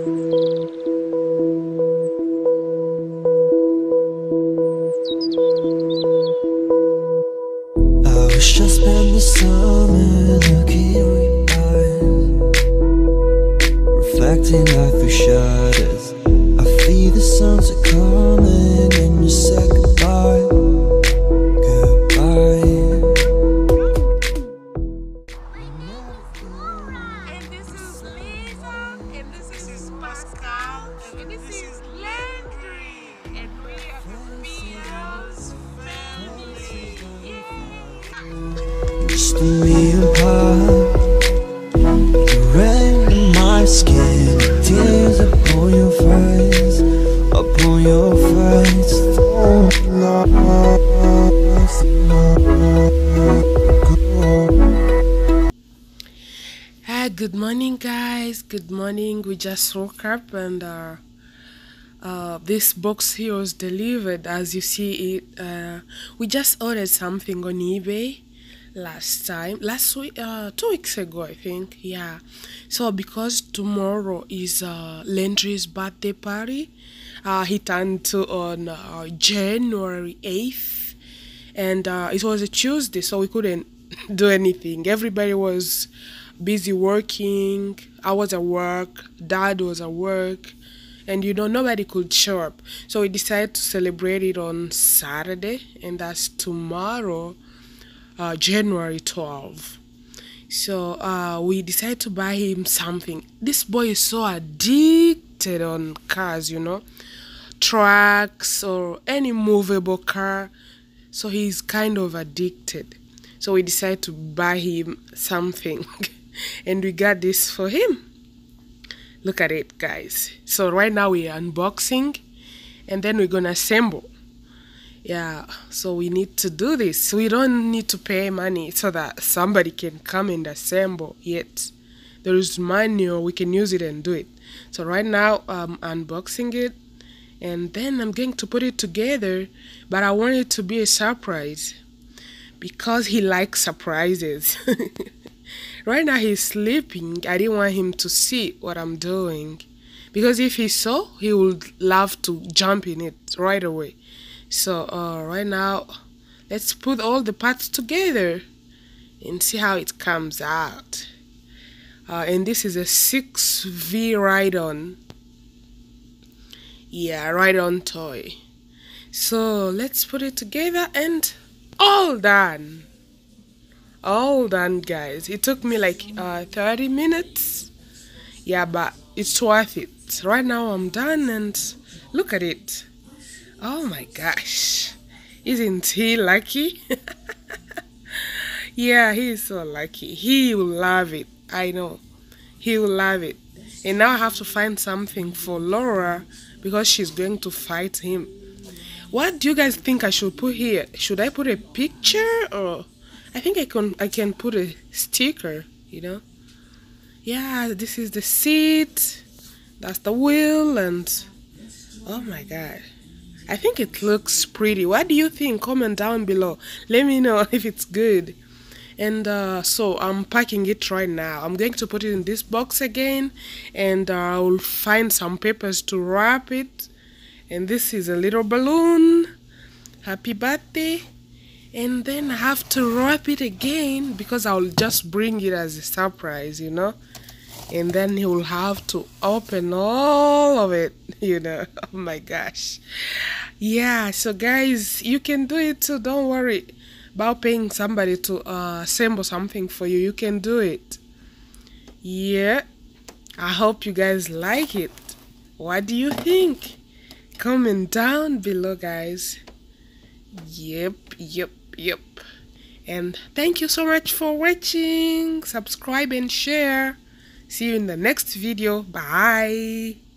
I wish I spent the summer looking in your eyes, reflecting light through shadows. Just me. The in my skin, tears upon your face, upon your face. Hi, good morning, guys. Good morning. We just woke up and uh, uh, this box here was delivered. As you see it, uh, we just ordered something on eBay last time, last week, uh, two weeks ago, I think. Yeah. So because tomorrow is uh, Landry's birthday party, uh, he turned to on uh, January eighth, and uh, it was a Tuesday, so we couldn't do anything. Everybody was busy working. I was at work. Dad was at work. And you know, nobody could show up. So we decided to celebrate it on Saturday, and that's tomorrow, uh, January 12. So uh, we decided to buy him something. This boy is so addicted on cars, you know, trucks or any movable car. So he's kind of addicted. So we decided to buy him something, and we got this for him. Look at it, guys. So right now we're unboxing, and then we're gonna assemble. Yeah, so we need to do this. We don't need to pay money so that somebody can come and assemble yet. There is manual, we can use it and do it. So right now I'm unboxing it and then I'm going to put it together, but I want it to be a surprise because he likes surprises. right now he's sleeping. I didn't want him to see what I'm doing because if he saw, he would love to jump in it right away. So uh, right now, let's put all the parts together and see how it comes out. Uh, and this is a 6V ride-on. Yeah, ride-on toy. So let's put it together and all done. All done, guys. It took me like uh, 30 minutes. Yeah, but it's worth it. Right now I'm done and look at it. Oh my gosh. Isn't he lucky? yeah, he is so lucky. He will love it. I know. He will love it. And now I have to find something for Laura because she's going to fight him. What do you guys think I should put here? Should I put a picture or I think I can I can put a sticker, you know? Yeah, this is the seat. That's the wheel and oh my god. I think it looks pretty. What do you think? Comment down below. Let me know if it's good. And uh, so I'm packing it right now. I'm going to put it in this box again and uh, I'll find some papers to wrap it. And this is a little balloon. Happy birthday. And then I have to wrap it again because I'll just bring it as a surprise, you know and then he will have to open all of it you know? Oh my gosh. Yeah so guys you can do it too. Don't worry about paying somebody to uh, assemble something for you. You can do it. Yeah. I hope you guys like it. What do you think? Comment down below guys. Yep yep yep. And thank you so much for watching. Subscribe and share. See you in the next video. Bye.